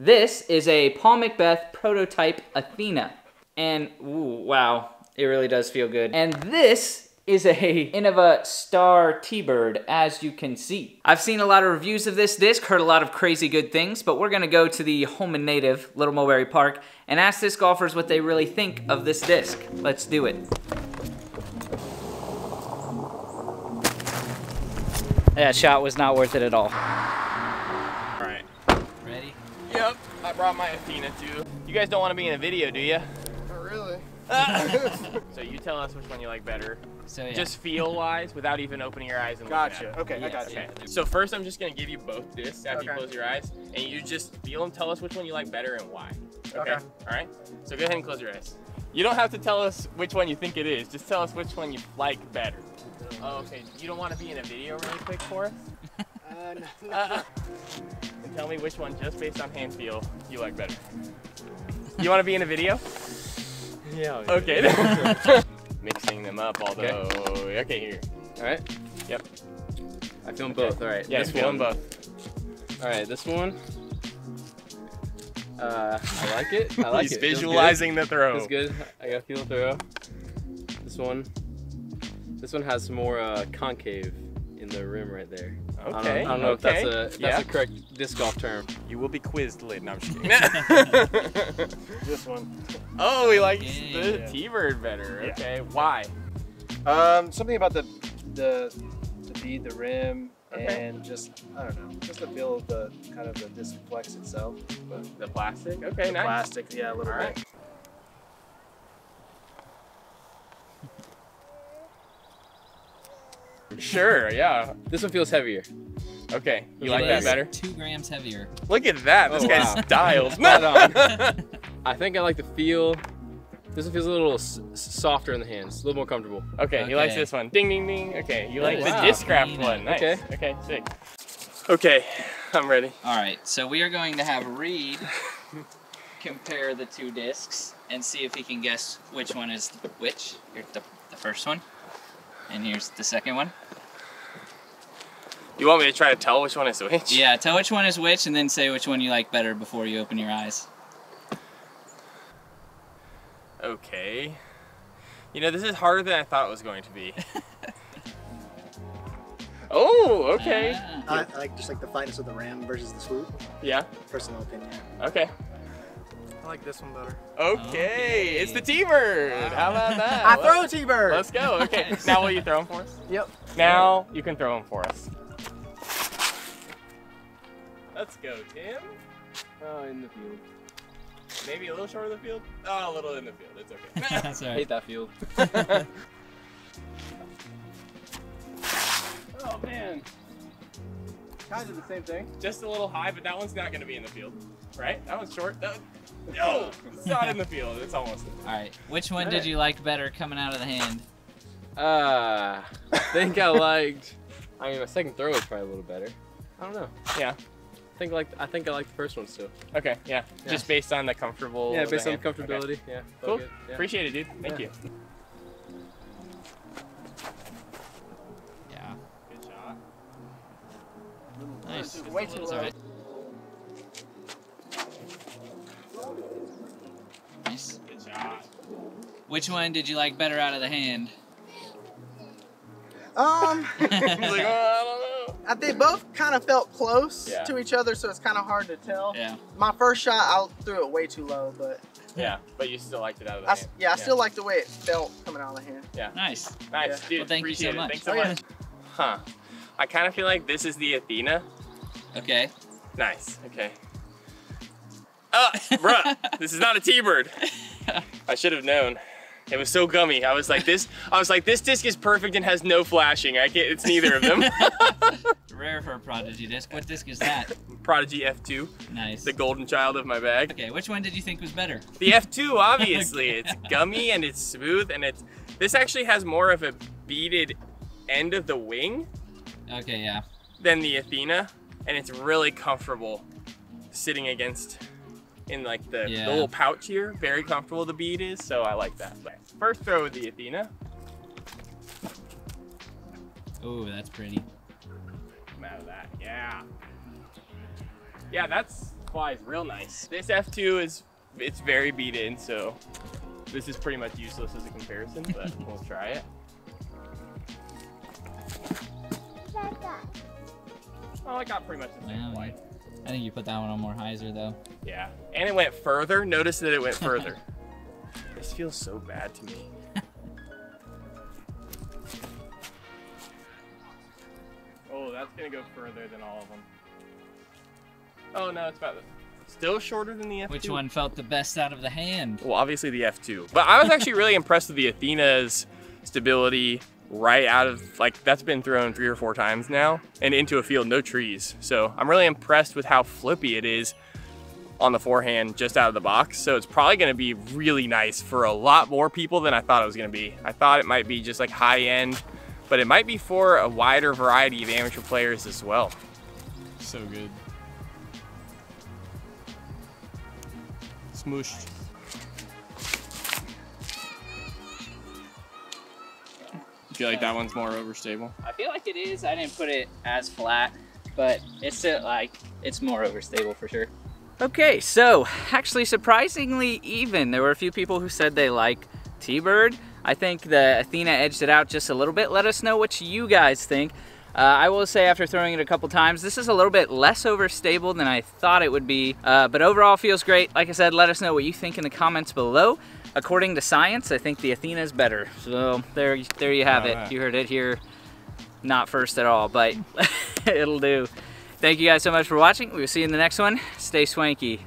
This is a Paul McBeth prototype Athena. And ooh, wow, it really does feel good. And this is a Innova Star Teebird, as you can see. I've seen a lot of reviews of this disc, heard a lot of crazy good things, but we're gonna go to the home and native, Little Mulberry Park, and ask disc golfers what they really think of this disc. Let's do it. That shot was not worth it at all. All right. Ready? Yep. I brought my Athena too. You guys don't want to be in a video, do you? Not really. so you tell us which one you like better. So yeah. Just feel wise, without even opening your eyes and Gotcha. looking at Okay, I Yes, got you. it. Okay. So first, I'm just gonna give you both discs after you close your eyes, and you just feel and Tell us which one you like better and why. Okay. Okay. All right. So go ahead and close your eyes. You don't have to tell us which one you think it is. Just tell us which one you like better. Oh, okay. You don't want to be in a video really quick for us? Uh, no, Uh, and tell me which one, just based on hand feel, you like better. You want to be in a video? Yeah. Okay. Mixing them up, although. Okay, here. All right. Yep. I feel them both. All right. Yeah, this feel them one. both. All right. This one. Uh, I like it. I like He's it. Good. visualizing the throw. Feels good. I got feel the throw. This one. This one has more uh, concave in the rim right there. I don't, Okay. I don't know okay. if that's a if yeah. that's a correct disc golf term. You will be quizzed later. No, I'm just kidding. this one. oh, he likes Okay. the Teebird better. Yeah. Okay. Why? Um, something about the the the bead, the rim, Okay. and just I don't know, just the feel of the kind of the disc flex itself, but The plastic. Okay, the nice. plastic, yeah, a little All right. Sure. Yeah. This one feels heavier. Okay. You It like that better? Two grams heavier. Look at that. This Oh, guy's wow. dials. On. I think I like the feel. This one feels a little s- s- softer in the hands, a little more comfortable. Okay, he likes this one. Ding, ding, ding. Okay, you like Oh, the wow. Discraft one. Nice. Okay. Okay, sick. Okay, I'm ready. All right, so we are going to have Reed compare the two discs and see if he can guess which one is which. Here's the, the first one, and here's the second one. You want me to try to tell which one is which? Yeah, tell which one is which, and then say which one you like better before you open your eyes. Okay. You know, this is harder than I thought it was going to be. oh, okay. Ah. I, I like just like the fineness of the ram versus the swoop. Yeah, Personal opinion. okay. I like this one better. Okay, it's the Teebird. How about that? I throw a Teebird. Let's go. Okay, now will you throw him for us? Yep. Now you can throw him for us. Let's go, Tim. Oh, in the field. Maybe a little short of the field? Oh, a little in the field. It's okay. That's all I hate that field. oh man. Kind of the same thing. Just a little high, but that one's not going to be in the field, right? That one's short. That no, it's not in the field. It's almost. In the All right, which one did you like better coming out of the hand? Uh, I think I liked. I mean, my second throw was probably a little better. I don't know. Yeah. I think like I think I like the first one too. Okay, yeah. Yeah. Just based on the comfortable. yeah, the based on hand. comfortability. Okay. Yeah. Cool. yeah. Appreciate it, dude. Thank Yeah. you. Yeah. Good shot. Nice. Way too low. all right. Nice. Good shot. Which one did you like better out of the hand? Um, like, oh, I don't know. I think both kind of felt close Yeah. to each other, so it's kind of hard to tell. yeah. My first shot, I threw it way too low, but Yeah, but you still liked it out of the I, hand. yeah, I still like the way it felt coming out of the hand. Yeah. Nice. Nice, Yeah. dude. Well, thank you so appreciate it. much. Thanks so Oh, yeah. much. Huh. I kind of feel like this is the Athena. Okay. Nice. Okay. Uh, bruh, this is not a Teebird. I should have known. It was so gummy. I was like this. I was like this disc is perfect and has no flashing. I can't. It's neither of them. Rare for a Prodigy disc. What disc is that? Prodigy F2, Nice. the golden child of my bag. Okay, which one did you think was better? The F2, obviously, it's gummy and it's smooth and it's. This actually has more of a beaded end of the wing Okay, yeah. than the Athena, and it's really comfortable sitting against in like the, Yeah. the little pouch here. Very comfortable the bead is, so I like that. But first throw with the Athena. Oh, that's pretty. Come out of that, yeah. Yeah, that's flies real nice. This F2 is, it's very beat in, so this is pretty much useless as a comparison, but we'll try it. Oh, I got pretty much the same Wow, flight. I think you put that one on more hyzer though. Yeah, and it went further. Notice that it went further. this feels so bad to me. oh, that's gonna go further than all of them. Oh no, it's about still shorter than the F2. Which one felt the best out of the hand? Well, obviously the F2. But I was actually really impressed with the Athena's stability right out of, like, that's been thrown three or four times now and into a field, no trees. So I'm really impressed with how flippy it is on the forehand just out of the box. So it's probably gonna be really nice for a lot more people than I thought it was gonna be. I thought it might be just like high end, but it might be for a wider variety of amateur players as well. So good. Smooshed. Feel like that one's more overstable? I feel like it is. I didn't put it as flat, but it's still like it's more overstable for sure. Okay, so actually surprisingly even. There were a few people who said they like Teebird. I think the Athena edged it out just a little bit. Let us know what you guys think. Uh, I will say after throwing it a couple times, this is a little bit less overstable than I thought it would be, uh, but overall feels great. Like I said, let us know what you think in the comments below. According to science, I think the Athena is better. So there, there you have it. You heard it here. Not first at all, but it'll do. Thank you guys so much for watching. We will see you in the next one. Stay swanky.